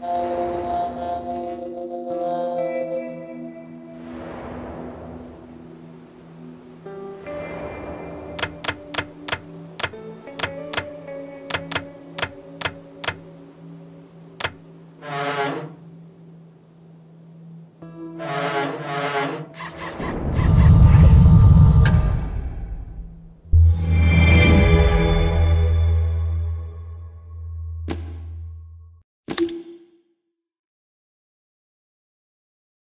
Uh...